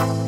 you